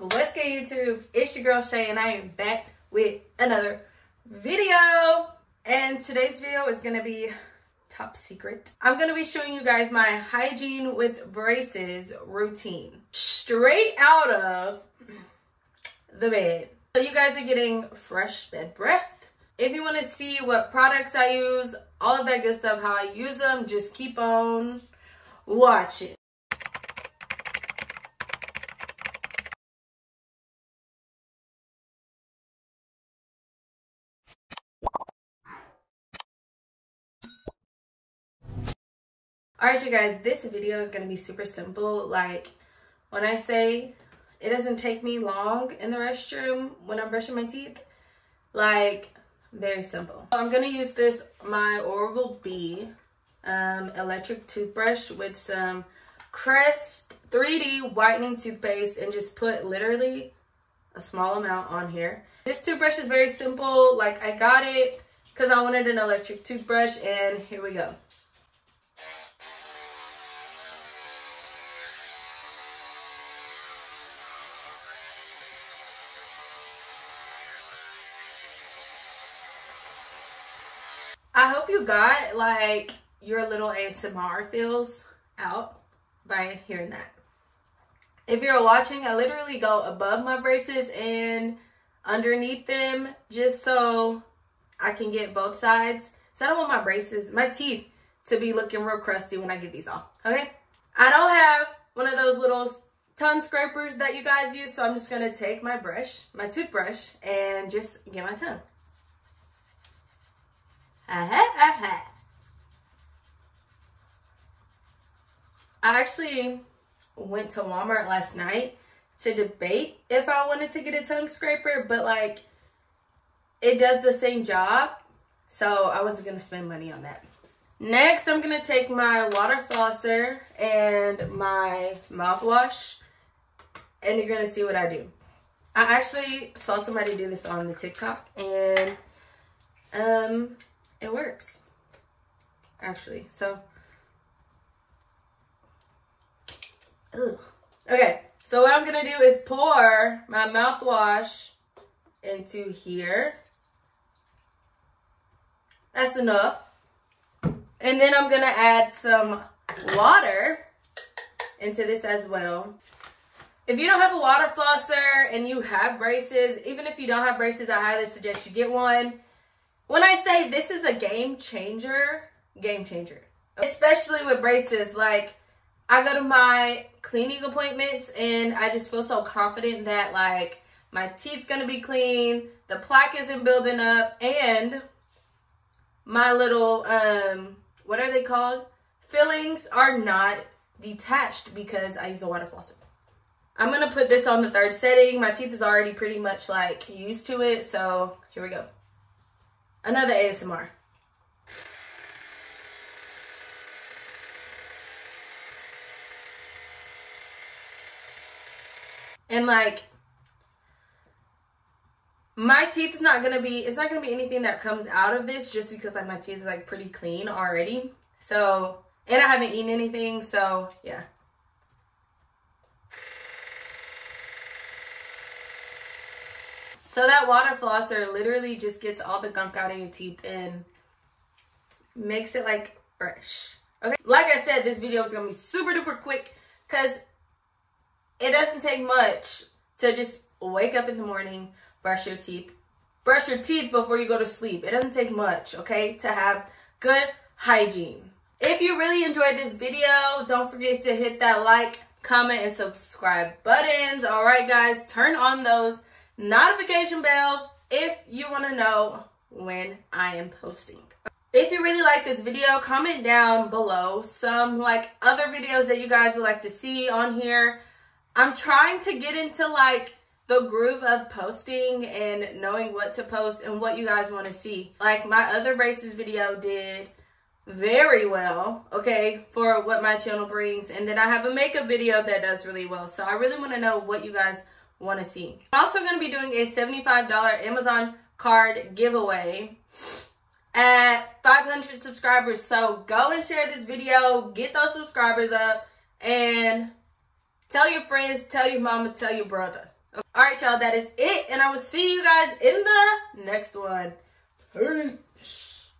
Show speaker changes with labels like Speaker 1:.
Speaker 1: What's good YouTube? It's your girl Shae and I am back with another video. And today's video is gonna be top secret. I'm gonna be showing you guys my hygiene with braces routine. Straight out of the bed. So you guys are getting fresh bed breath. If you wanna see what products I use, all of that good stuff, how I use them, just keep on watching. Alright you guys, this video is going to be super simple. Like, when I say it doesn't take me long in the restroom when I'm brushing my teeth, like, very simple. I'm going to use this, my Oral-B um, electric toothbrush with some Crest 3D whitening toothpaste and just put literally a small amount on here. This toothbrush is very simple. Like, I got it because I wanted an electric toothbrush and here we go. I hope you got like your little ASMR feels out by hearing that. If you're watching, I literally go above my braces and underneath them just so I can get both sides. So I don't want my braces, my teeth to be looking real crusty when I get these off, okay? I don't have one of those little tongue scrapers that you guys use, so I'm just gonna take my brush, my toothbrush, and just get my tongue. I actually went to Walmart last night to debate if I wanted to get a tongue scraper, but like it does the same job. So I wasn't to spend money on that. Next, I'm to take my water flosser and my mouthwash and you're to see what I do. I actually saw somebody do this on the TikTok and um, it works actually. So, ugh. Okay, so what I'm gonna do is pour my mouthwash into here. That's enough. And then I'm gonna add some water into this as well. If you don't have a water flosser and you have braces, even if you don't have braces, I highly suggest you get one when I say this is a game changer, game changer. Especially with braces, like I go to my cleaning appointments and I just feel so confident that like my teeth's gonna be clean, the plaque isn't building up, and my little um what are they called? Fillings are not detached because I use a water flosser. I'm gonna put this on the third setting. My teeth is already pretty much like used to it, so here we go. Another ASMR. And like, my teeth is not gonna be, it's not gonna be anything that comes out of this just because like my teeth is like pretty clean already. So, and I haven't eaten anything, so yeah. So that water flosser literally just gets all the gunk out of your teeth and makes it like fresh. Okay. Like I said, this video is to be super duper quick because it doesn't take much to just wake up in the morning, brush your teeth, brush your teeth before you go to sleep. It doesn't take much, okay, to have good hygiene. If you really enjoyed this video, don't forget to hit that like, comment, and subscribe buttons. All right, guys, turn on those notification bells if you want to know when I am posting. If you really like this video, comment down below some like other videos that you guys would like to see on here. I'm trying to get into like the groove of posting and knowing what to post and what you guys want to see. Like my other braces video did very well, okay, for what my channel brings. And then I have a makeup video that does really well. So I really want to know what you guys want to see. I'm also going to be doing a $75 Amazon card giveaway at 500 subscribers. So go and share this video, get those subscribers up, and tell your friends, tell your mama, tell your brother. All right, y'all, that is it. And I will see you guys in the next one. Peace.